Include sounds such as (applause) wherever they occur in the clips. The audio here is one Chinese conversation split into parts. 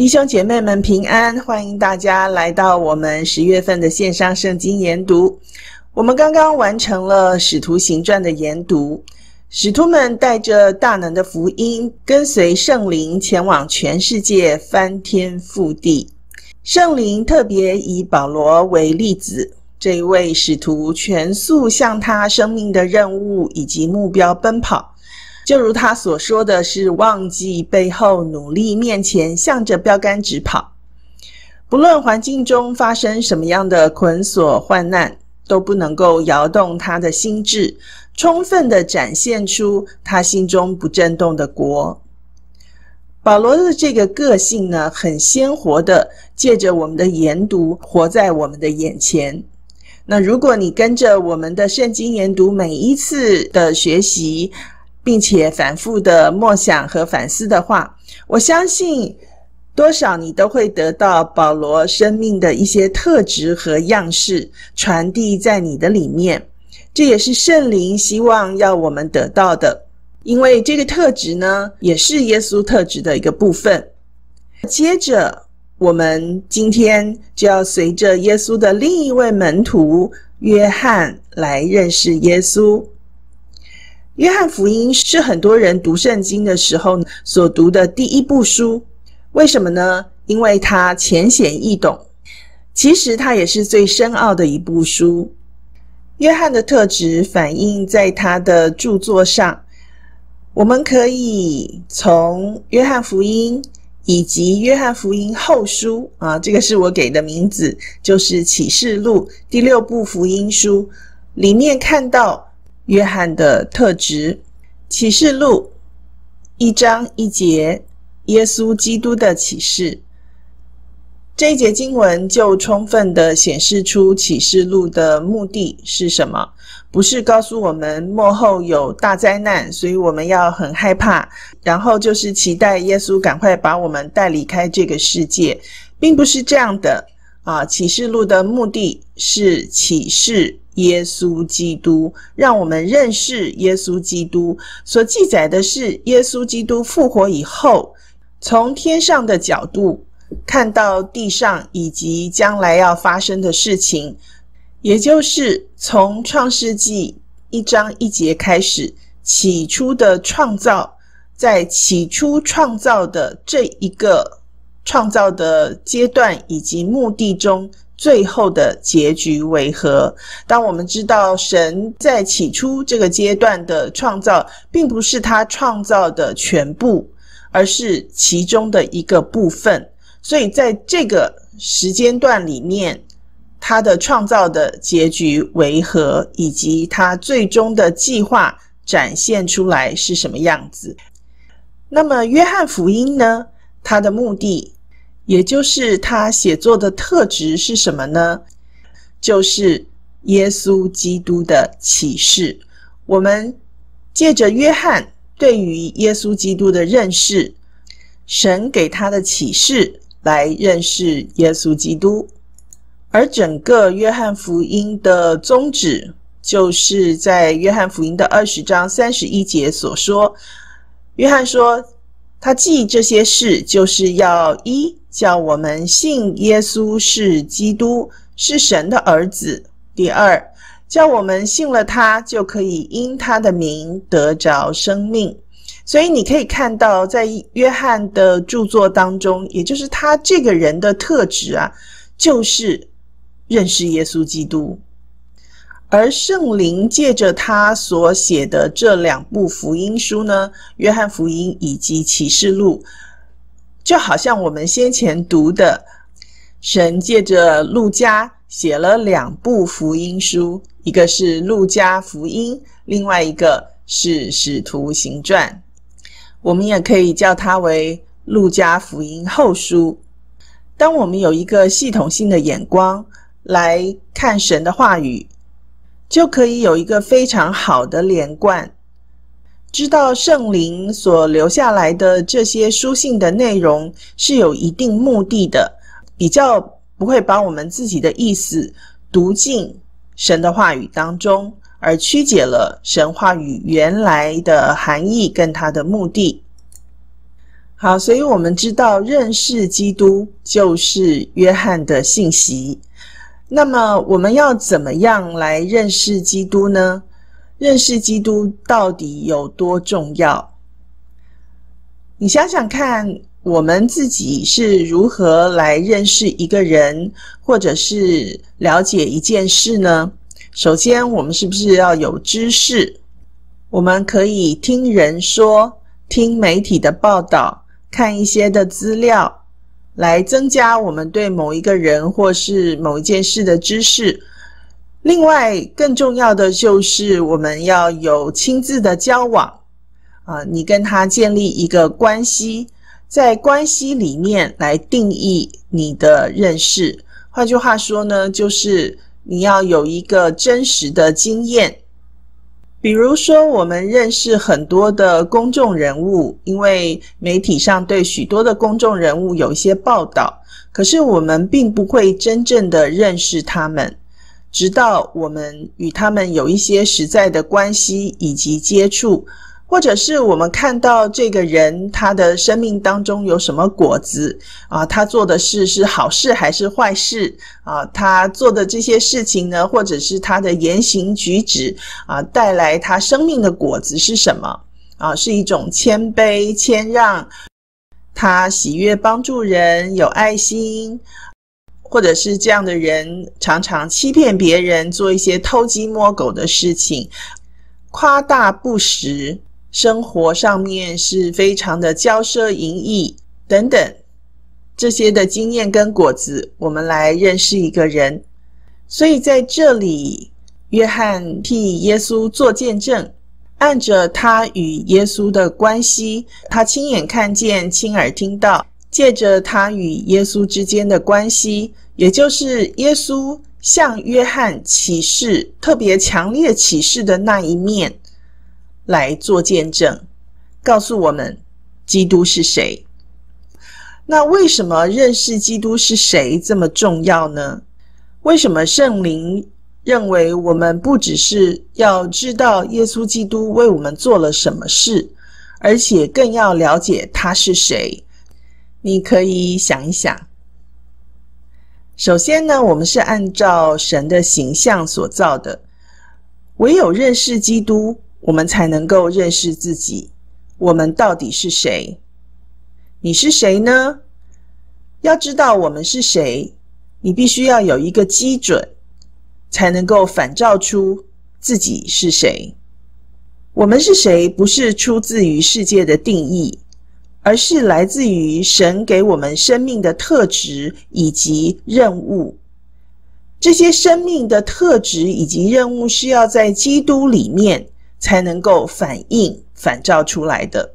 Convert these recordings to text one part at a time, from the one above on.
弟兄姐妹们平安，欢迎大家来到我们十月份的线上圣经研读。我们刚刚完成了《使徒行传》的研读，使徒们带着大能的福音，跟随圣灵前往全世界，翻天覆地。圣灵特别以保罗为例子，这一位使徒全速向他生命的任务以及目标奔跑。就如他所说的是，忘记背后，努力面前，向着标杆直跑。不论环境中发生什么样的捆锁患难，都不能够摇动他的心智，充分的展现出他心中不震动的国。保罗的这个个性呢，很鲜活的，借着我们的研读，活在我们的眼前。那如果你跟着我们的圣经研读，每一次的学习。并且反复的默想和反思的话，我相信多少你都会得到保罗生命的一些特质和样式传递在你的里面。这也是圣灵希望要我们得到的，因为这个特质呢，也是耶稣特质的一个部分。接着，我们今天就要随着耶稣的另一位门徒约翰来认识耶稣。约翰福音是很多人读圣经的时候所读的第一部书，为什么呢？因为它浅显易懂，其实它也是最深奥的一部书。约翰的特质反映在他的著作上，我们可以从约翰福音以及约翰福音后书啊，这个是我给的名字，就是启示录第六部福音书里面看到。约翰的特质，《启示录》一章一节，耶稣基督的启示。这一节经文就充分的显示出启示录的目的是什么？不是告诉我们幕后有大灾难，所以我们要很害怕，然后就是期待耶稣赶快把我们带离开这个世界，并不是这样的啊！启示录的目的是启示。耶稣基督，让我们认识耶稣基督所记载的是耶稣基督复活以后，从天上的角度看到地上以及将来要发生的事情，也就是从创世纪一章一节开始，起初的创造，在起初创造的这一个创造的阶段以及目的中。最后的结局为何？当我们知道神在起初这个阶段的创造，并不是他创造的全部，而是其中的一个部分。所以在这个时间段里面，他的创造的结局为何，以及他最终的计划展现出来是什么样子？那么约翰福音呢？它的目的。也就是他写作的特质是什么呢？就是耶稣基督的启示。我们借着约翰对于耶稣基督的认识，神给他的启示来认识耶稣基督。而整个约翰福音的宗旨，就是在约翰福音的二十章三十一节所说。约翰说，他记这些事，就是要一。叫我们信耶稣是基督，是神的儿子。第二，叫我们信了他，就可以因他的名得着生命。所以你可以看到，在约翰的著作当中，也就是他这个人的特质啊，就是认识耶稣基督。而圣灵借着他所写的这两部福音书呢，约翰福音以及启示录。就好像我们先前读的，神借着路加写了两部福音书，一个是路加福音，另外一个是使徒行传。我们也可以叫它为路加福音后书。当我们有一个系统性的眼光来看神的话语，就可以有一个非常好的连贯。知道圣灵所留下来的这些书信的内容是有一定目的的，比较不会把我们自己的意思读进神的话语当中，而曲解了神话语原来的含义跟它的目的。好，所以我们知道认识基督就是约翰的信息。那么我们要怎么样来认识基督呢？认识基督到底有多重要？你想想看，我们自己是如何来认识一个人，或者是了解一件事呢？首先，我们是不是要有知识？我们可以听人说，听媒体的报道。看一些的资料，来增加我们对某一个人或是某一件事的知识。另外，更重要的就是我们要有亲自的交往啊，你跟他建立一个关系，在关系里面来定义你的认识。换句话说呢，就是你要有一个真实的经验。比如说，我们认识很多的公众人物，因为媒体上对许多的公众人物有一些报道，可是我们并不会真正的认识他们，直到我们与他们有一些实在的关系以及接触。或者是我们看到这个人他的生命当中有什么果子啊？他做的事是好事还是坏事啊？他做的这些事情呢，或者是他的言行举止啊，带来他生命的果子是什么啊？是一种谦卑谦让，他喜悦帮助人，有爱心，或者是这样的人常常欺骗别人，做一些偷鸡摸狗的事情，夸大不实。生活上面是非常的骄奢淫逸等等这些的经验跟果子，我们来认识一个人。所以在这里，约翰替耶稣做见证，按着他与耶稣的关系，他亲眼看见、亲耳听到，借着他与耶稣之间的关系，也就是耶稣向约翰启示特别强烈启示的那一面。来做见证，告诉我们基督是谁。那为什么认识基督是谁这么重要呢？为什么圣灵认为我们不只是要知道耶稣基督为我们做了什么事，而且更要了解他是谁？你可以想一想。首先呢，我们是按照神的形象所造的，唯有认识基督。我们才能够认识自己，我们到底是谁？你是谁呢？要知道我们是谁，你必须要有一个基准，才能够反照出自己是谁。我们是谁，不是出自于世界的定义，而是来自于神给我们生命的特质以及任务。这些生命的特质以及任务是要在基督里面。才能够反映、反照出来的。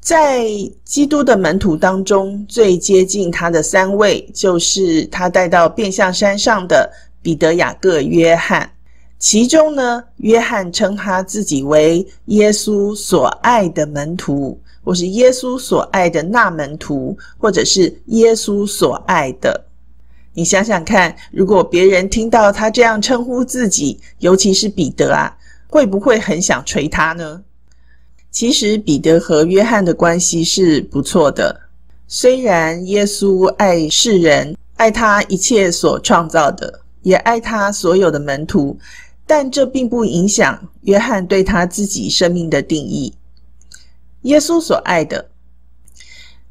在基督的门徒当中，最接近他的三位，就是他带到变相山上的彼得、雅各、约翰。其中呢，约翰称他自己为耶稣所爱的门徒，或是耶稣所爱的那门徒，或者是耶稣所爱的。你想想看，如果别人听到他这样称呼自己，尤其是彼得啊。会不会很想捶他呢？其实彼得和约翰的关系是不错的。虽然耶稣爱世人，爱他一切所创造的，也爱他所有的门徒，但这并不影响约翰对他自己生命的定义。耶稣所爱的，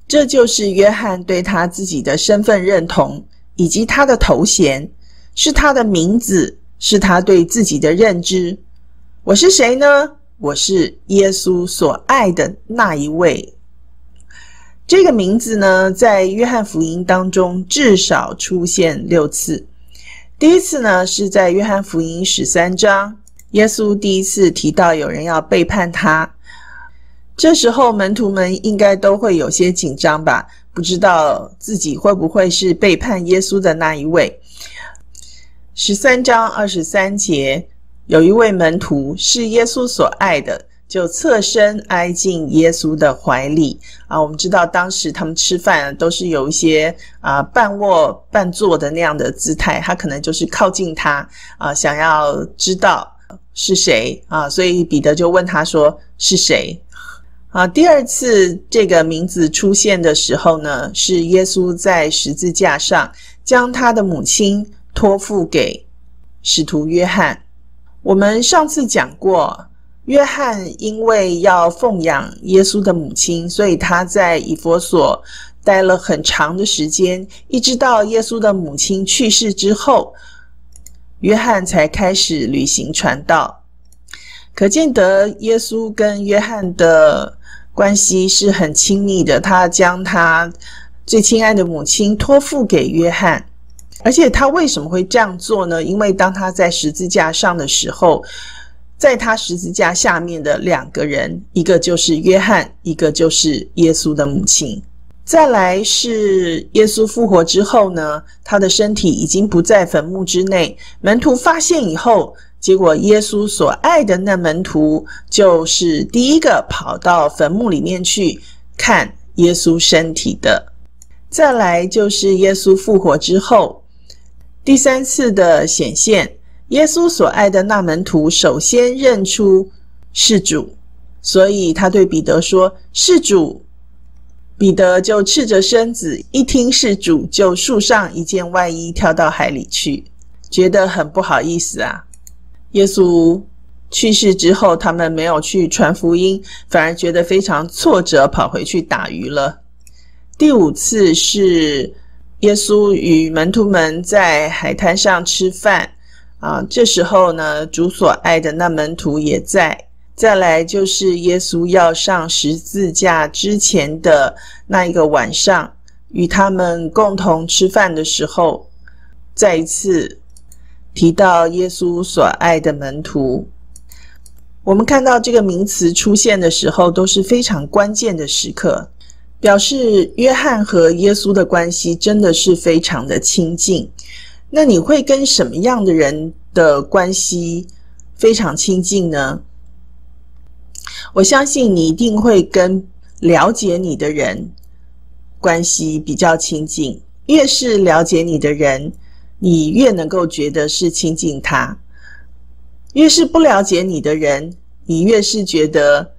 这就是约翰对他自己的身份认同，以及他的头衔，是他的名字，是他对自己的认知。我是谁呢？我是耶稣所爱的那一位。这个名字呢，在约翰福音当中至少出现六次。第一次呢，是在约翰福音十三章，耶稣第一次提到有人要背叛他。这时候门徒们应该都会有些紧张吧？不知道自己会不会是背叛耶稣的那一位。十三章二十三节。有一位门徒是耶稣所爱的，就侧身挨进耶稣的怀里啊。我们知道当时他们吃饭都是有一些啊半卧半坐的那样的姿态，他可能就是靠近他啊，想要知道是谁啊。所以彼得就问他说：“是谁？”啊，第二次这个名字出现的时候呢，是耶稣在十字架上将他的母亲托付给使徒约翰。我们上次讲过，约翰因为要奉养耶稣的母亲，所以他在以佛所待了很长的时间，一直到耶稣的母亲去世之后，约翰才开始旅行传道。可见得耶稣跟约翰的。关系是很亲密的，他将他最亲爱的母亲托付给约翰，而且他为什么会这样做呢？因为当他在十字架上的时候，在他十字架下面的两个人，一个就是约翰，一个就是耶稣的母亲。再来是耶稣复活之后呢，他的身体已经不在坟墓之内，门徒发现以后。结果，耶稣所爱的那门徒就是第一个跑到坟墓里面去看耶稣身体的。再来就是耶稣复活之后第三次的显现，耶稣所爱的那门徒首先认出是主，所以他对彼得说：“是主。”彼得就赤着身子，一听是主，就束上一件外衣，跳到海里去，觉得很不好意思啊。耶稣去世之后，他们没有去传福音，反而觉得非常挫折，跑回去打鱼了。第五次是耶稣与门徒们在海滩上吃饭啊，这时候呢，主所爱的那门徒也在。再来就是耶稣要上十字架之前的那一个晚上，与他们共同吃饭的时候，再一次。提到耶稣所爱的门徒，我们看到这个名词出现的时候都是非常关键的时刻，表示约翰和耶稣的关系真的是非常的亲近。那你会跟什么样的人的关系非常亲近呢？我相信你一定会跟了解你的人关系比较亲近，越是了解你的人。你越能够觉得是亲近他，越是不了解你的人，你越是觉得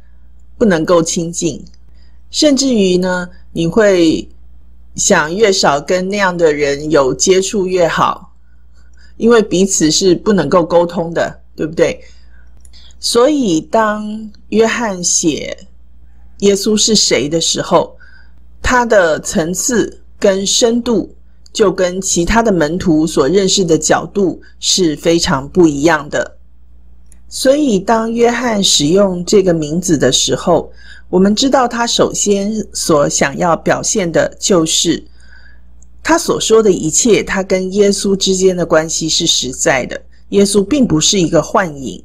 不能够亲近，甚至于呢，你会想越少跟那样的人有接触越好，因为彼此是不能够沟通的，对不对？所以当约翰写耶稣是谁的时候，他的层次跟深度。就跟其他的门徒所认识的角度是非常不一样的。所以，当约翰使用这个名字的时候，我们知道他首先所想要表现的就是他所说的一切，他跟耶稣之间的关系是实在的。耶稣并不是一个幻影，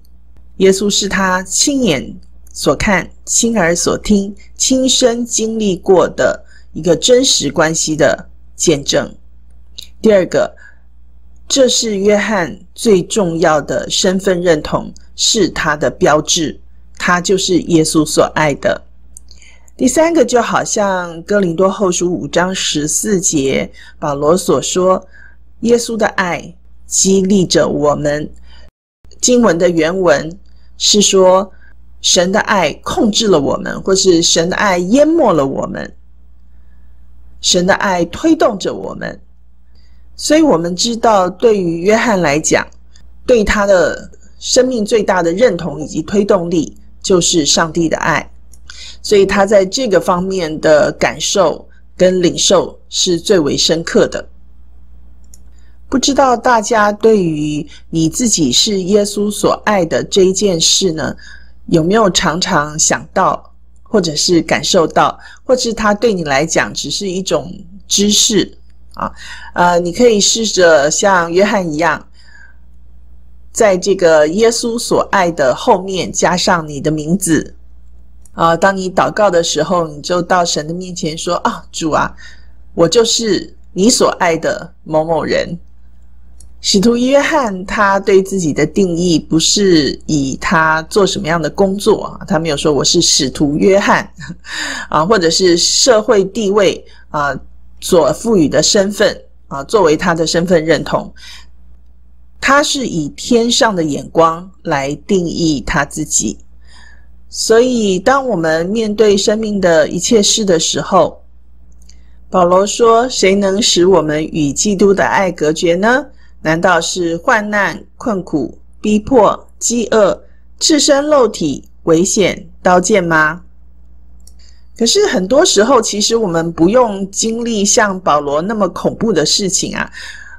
耶稣是他亲眼所看、亲耳所听、亲身经历过的一个真实关系的见证。第二个，这是约翰最重要的身份认同，是他的标志，他就是耶稣所爱的。第三个，就好像哥林多后书五章十四节保罗所说，耶稣的爱激励着我们。经文的原文是说，神的爱控制了我们，或是神的爱淹没了我们，神的爱推动着我们。所以，我们知道，对于约翰来讲，对他的生命最大的认同以及推动力，就是上帝的爱。所以，他在这个方面的感受跟领受是最为深刻的。不知道大家对于你自己是耶稣所爱的这一件事呢，有没有常常想到，或者是感受到，或是他对你来讲只是一种知识？啊，呃，你可以试着像约翰一样，在这个耶稣所爱的后面加上你的名字。啊，当你祷告的时候，你就到神的面前说：“啊，主啊，我就是你所爱的某某人。”使徒约翰他对自己的定义不是以他做什么样的工作啊，他没有说我是使徒约翰 (laughs) 啊，或者是社会地位啊。所赋予的身份啊，作为他的身份认同，他是以天上的眼光来定义他自己。所以，当我们面对生命的一切事的时候，保罗说：“谁能使我们与基督的爱隔绝呢？难道是患难、困苦、逼迫、饥饿、赤身肉体、危险、刀剑吗？”可是很多时候，其实我们不用经历像保罗那么恐怖的事情啊。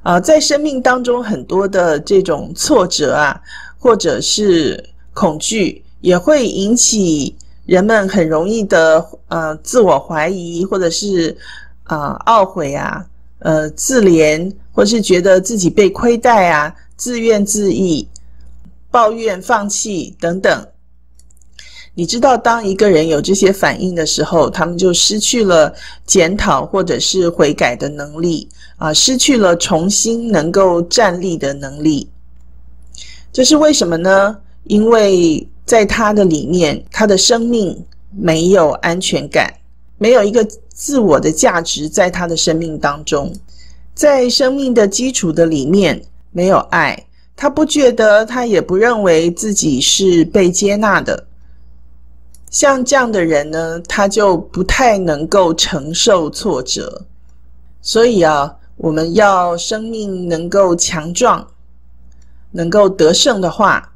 啊，在生命当中，很多的这种挫折啊，或者是恐惧。也会引起人们很容易的呃自我怀疑，或者是啊懊悔啊，呃自怜，或是觉得自己被亏待啊，自怨自艾、抱怨、放弃等等。你知道，当一个人有这些反应的时候，他们就失去了检讨或者是悔改的能力啊，失去了重新能够站立的能力。这是为什么呢？因为。在他的里面，他的生命没有安全感，没有一个自我的价值，在他的生命当中，在生命的基础的里面没有爱，他不觉得，他也不认为自己是被接纳的。像这样的人呢，他就不太能够承受挫折。所以啊，我们要生命能够强壮，能够得胜的话。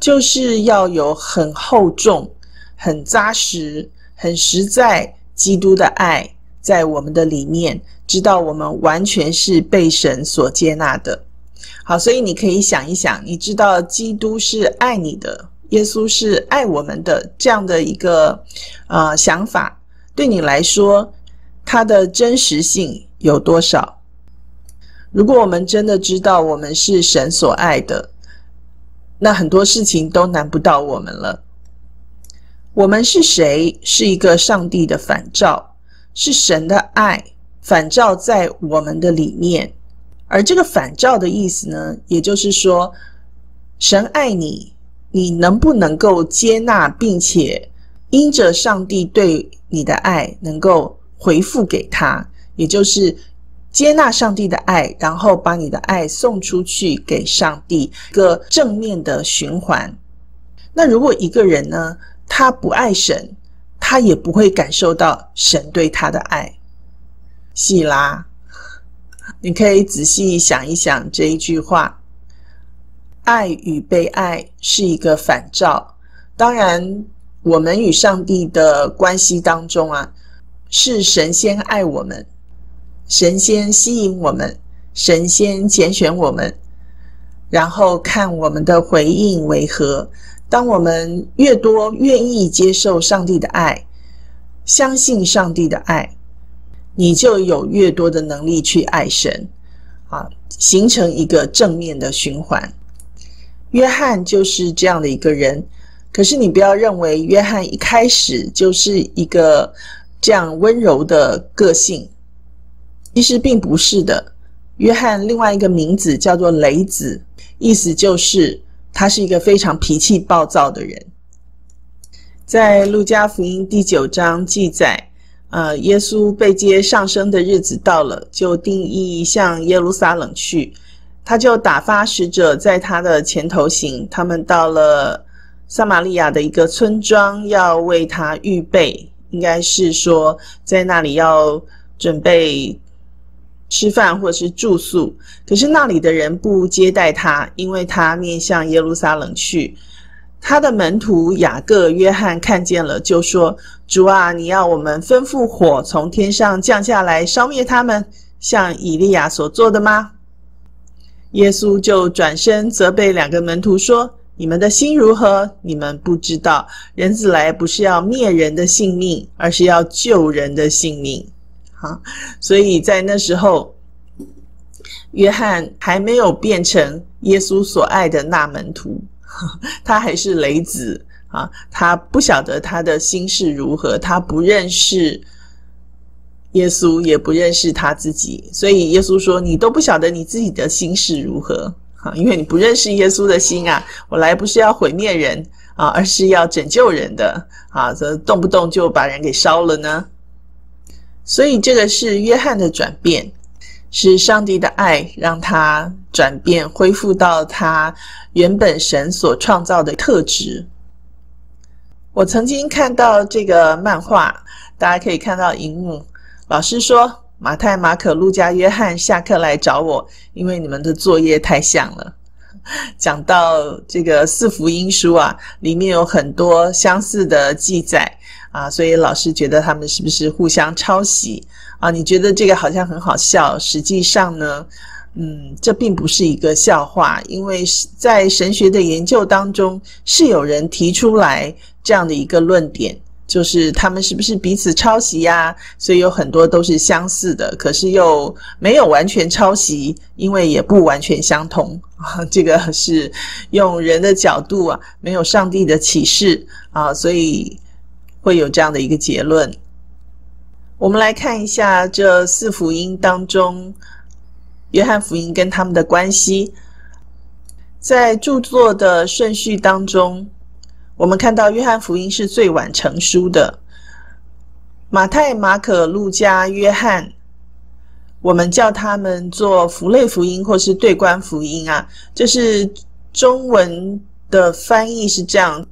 就是要有很厚重、很扎实、很实在基督的爱在我们的里面，知道我们完全是被神所接纳的。好，所以你可以想一想，你知道基督是爱你的，耶稣是爱我们的这样的一个呃想法，对你来说，它的真实性有多少？如果我们真的知道我们是神所爱的。那很多事情都难不到我们了。我们是谁？是一个上帝的反照，是神的爱反照在我们的里面。而这个反照的意思呢，也就是说，神爱你，你能不能够接纳，并且因着上帝对你的爱，能够回复给他，也就是。接纳上帝的爱，然后把你的爱送出去给上帝，一个正面的循环。那如果一个人呢，他不爱神，他也不会感受到神对他的爱。细拉，你可以仔细想一想这一句话：爱与被爱是一个反照。当然，我们与上帝的关系当中啊，是神仙爱我们。神仙吸引我们，神仙拣选我们，然后看我们的回应为何。当我们越多愿意接受上帝的爱，相信上帝的爱，你就有越多的能力去爱神，啊，形成一个正面的循环。约翰就是这样的一个人，可是你不要认为约翰一开始就是一个这样温柔的个性。其实并不是的。约翰另外一个名字叫做雷子，意思就是他是一个非常脾气暴躁的人。在路加福音第九章记载，呃，耶稣被接上升的日子到了，就定义向耶路撒冷去。他就打发使者在他的前头行，他们到了撒玛利亚的一个村庄，要为他预备，应该是说在那里要准备。吃饭或是住宿，可是那里的人不接待他，因为他面向耶路撒冷去。他的门徒雅各、约翰看见了，就说：“主啊，你要我们吩咐火从天上降下来，烧灭他们，像以利亚所做的吗？”耶稣就转身责备两个门徒说：“你们的心如何？你们不知道，人子来不是要灭人的性命，而是要救人的性命。”哈，所以在那时候，约翰还没有变成耶稣所爱的那门徒，(laughs) 他还是雷子啊，他不晓得他的心是如何，他不认识耶稣，也不认识他自己，所以耶稣说：“你都不晓得你自己的心是如何啊，因为你不认识耶稣的心啊。我来不是要毁灭人啊，而是要拯救人的啊，这动不动就把人给烧了呢。”所以，这个是约翰的转变，是上帝的爱让他转变，恢复到他原本神所创造的特质。我曾经看到这个漫画，大家可以看到荧幕。老师说：“马太、马可、路加、约翰下课来找我，因为你们的作业太像了。(laughs) ”讲到这个四福音书啊，里面有很多相似的记载啊，所以老师觉得他们是不是互相抄袭啊？你觉得这个好像很好笑，实际上呢？嗯，这并不是一个笑话，因为在神学的研究当中，是有人提出来这样的一个论点，就是他们是不是彼此抄袭呀？所以有很多都是相似的，可是又没有完全抄袭，因为也不完全相同啊。(laughs) 这个是用人的角度啊，没有上帝的启示啊，所以会有这样的一个结论。我们来看一下这四福音当中。约翰福音跟他们的关系，在著作的顺序当中，我们看到约翰福音是最晚成书的。马太、马可、路加、约翰，我们叫他们做福类福音或是对观福音啊，就是中文的翻译是这样。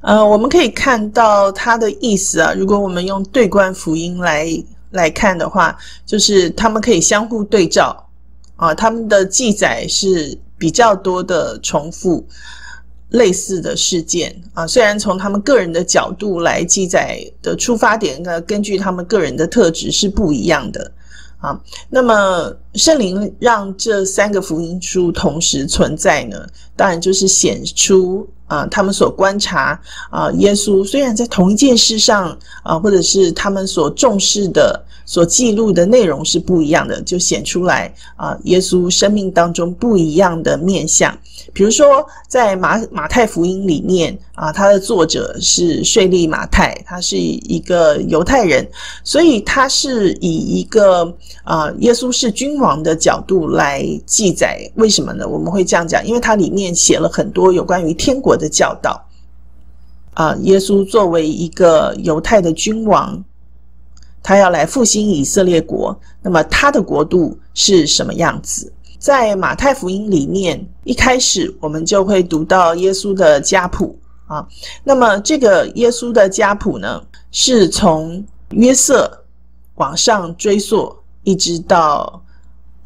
呃，我们可以看到它的意思啊，如果我们用对观福音来来看的话，就是他们可以相互对照。啊，他们的记载是比较多的重复类似的事件啊，虽然从他们个人的角度来记载的出发点呢，根据他们个人的特质是不一样的啊。那么圣灵让这三个福音书同时存在呢，当然就是显出啊，他们所观察啊，耶稣虽然在同一件事上啊，或者是他们所重视的。所记录的内容是不一样的，就显出来啊，耶稣生命当中不一样的面相。比如说，在马马太福音里面啊，他的作者是税利马太，他是一个犹太人，所以他是以一个啊，耶稣是君王的角度来记载。为什么呢？我们会这样讲，因为它里面写了很多有关于天国的教导啊。耶稣作为一个犹太的君王。他要来复兴以色列国，那么他的国度是什么样子？在马太福音里面，一开始我们就会读到耶稣的家谱啊。那么这个耶稣的家谱呢，是从约瑟往上追溯，一直到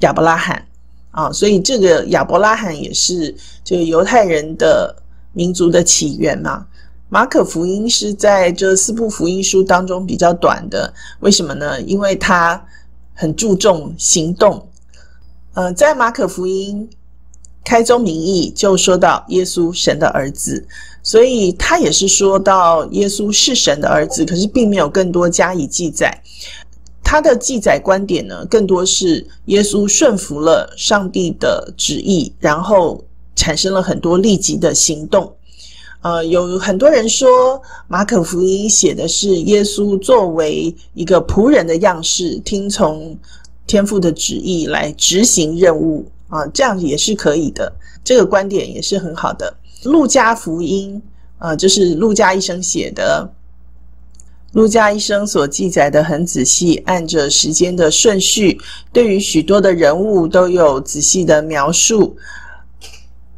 亚伯拉罕啊。所以这个亚伯拉罕也是这个犹太人的民族的起源嘛。马可福音是在这四部福音书当中比较短的，为什么呢？因为它很注重行动。呃，在马可福音开宗明义就说到耶稣神的儿子，所以他也是说到耶稣是神的儿子，可是并没有更多加以记载。他的记载观点呢，更多是耶稣顺服了上帝的旨意，然后产生了很多立即的行动。呃，有很多人说马可福音写的是耶稣作为一个仆人的样式，听从天父的旨意来执行任务啊，这样也是可以的。这个观点也是很好的。路加福音啊，就是路加医生写的，路加医生所记载的很仔细，按着时间的顺序，对于许多的人物都有仔细的描述。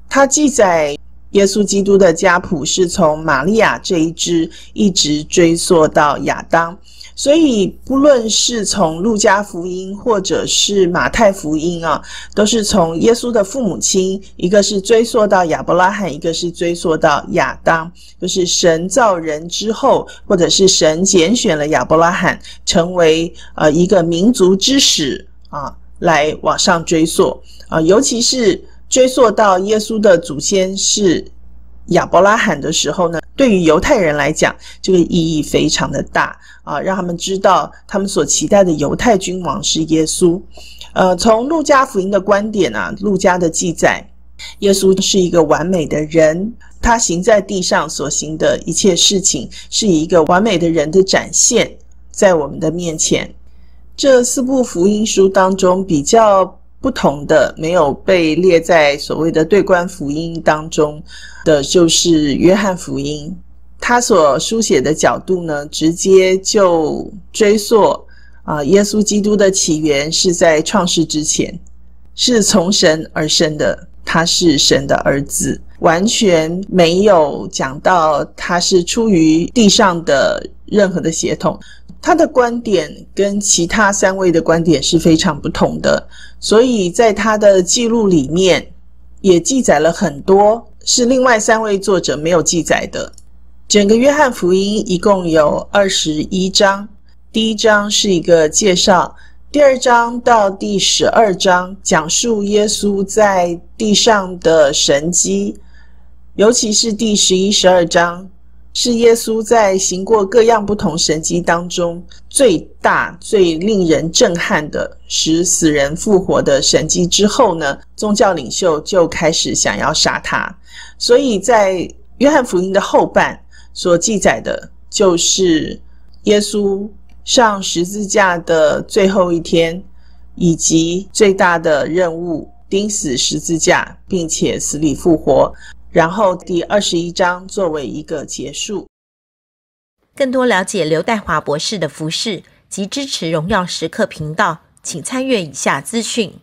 他记载。耶稣基督的家谱是从玛利亚这一支一直追溯到亚当，所以不论是从路加福音或者是马太福音啊，都是从耶稣的父母亲，一个是追溯到亚伯拉罕，一个是追溯到亚当，就是神造人之后，或者是神拣选了亚伯拉罕成为呃一个民族之始啊，来往上追溯啊，尤其是。追溯到耶稣的祖先是亚伯拉罕的时候呢，对于犹太人来讲，这个意义非常的大啊，让他们知道他们所期待的犹太君王是耶稣。呃，从路加福音的观点啊，路加的记载，耶稣是一个完美的人，他行在地上所行的一切事情，是以一个完美的人的展现，在我们的面前。这四部福音书当中比较。不同的没有被列在所谓的对观福音当中的，就是约翰福音。他所书写的角度呢，直接就追溯啊，耶稣基督的起源是在创世之前，是从神而生的，他是神的儿子完全没有讲到他是出于地上的任何的血统。他的观点跟其他三位的观点是非常不同的，所以在他的记录里面也记载了很多是另外三位作者没有记载的。整个约翰福音一共有二十一章，第一章是一个介绍。第二章到第十二章讲述耶稣在地上的神迹，尤其是第十一、十二章是耶稣在行过各样不同神迹当中最大、最令人震撼的使死人复活的神迹之后呢，宗教领袖就开始想要杀他，所以在约翰福音的后半所记载的就是耶稣。上十字架的最后一天，以及最大的任务——钉死十字架，并且死里复活。然后第二十一章作为一个结束。更多了解刘代华博士的服饰及支持荣耀时刻频道，请参阅以下资讯。